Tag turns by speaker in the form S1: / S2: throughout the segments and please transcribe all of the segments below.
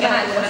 S1: Obrigada.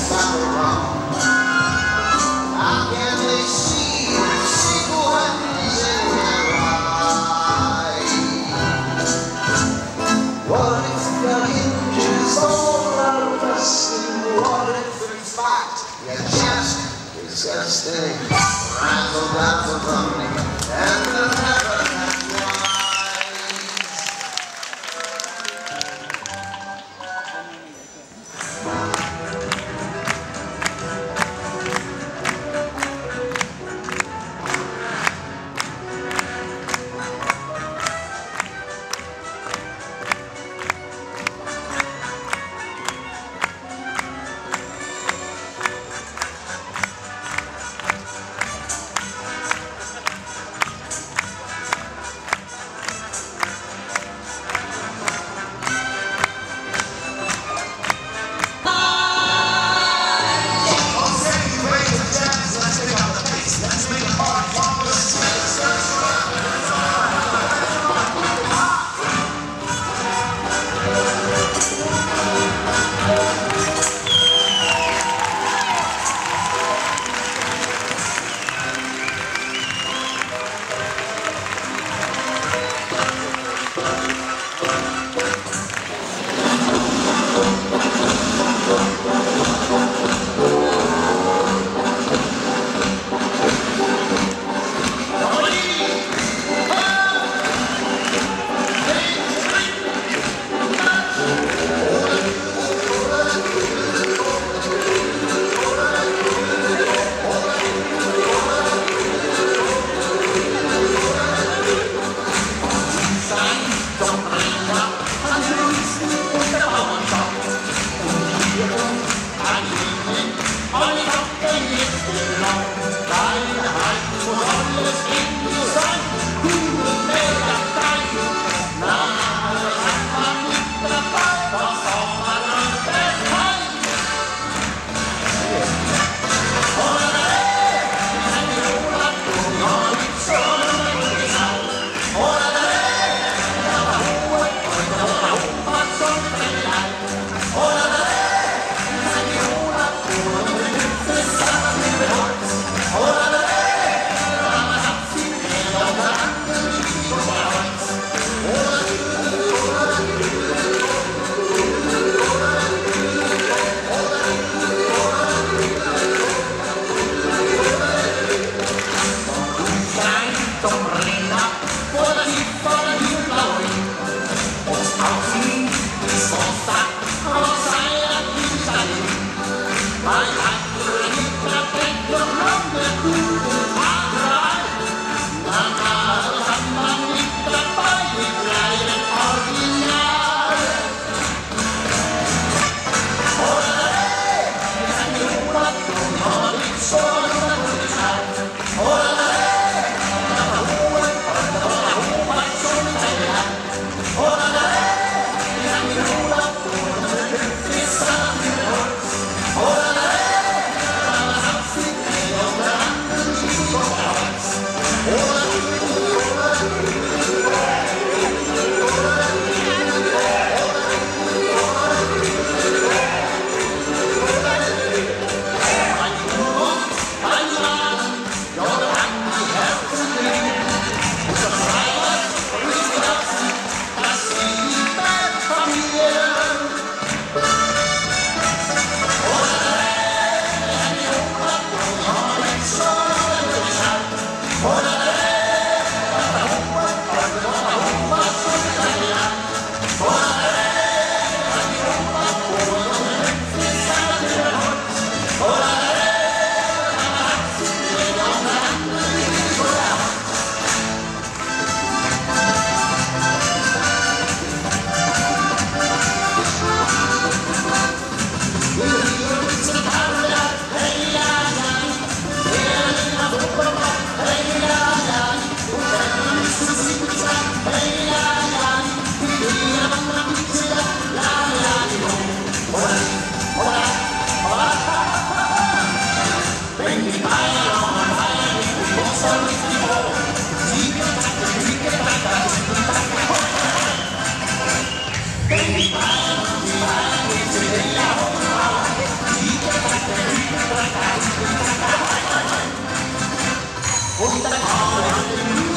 S1: 大们工，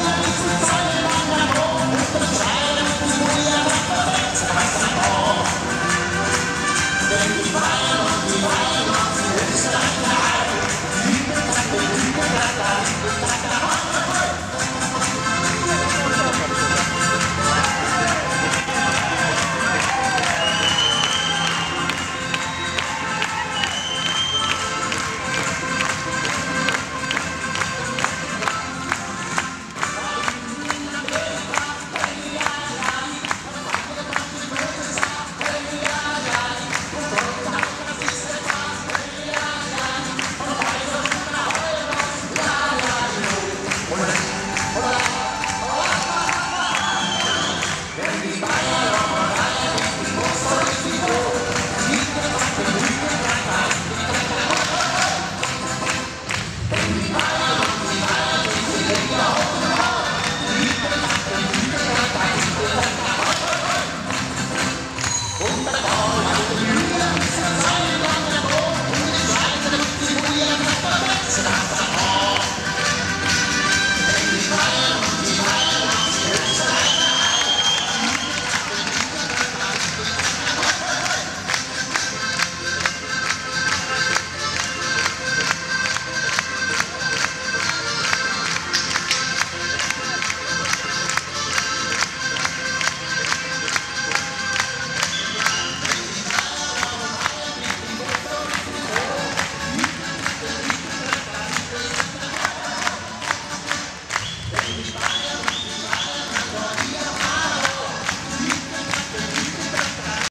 S1: 的。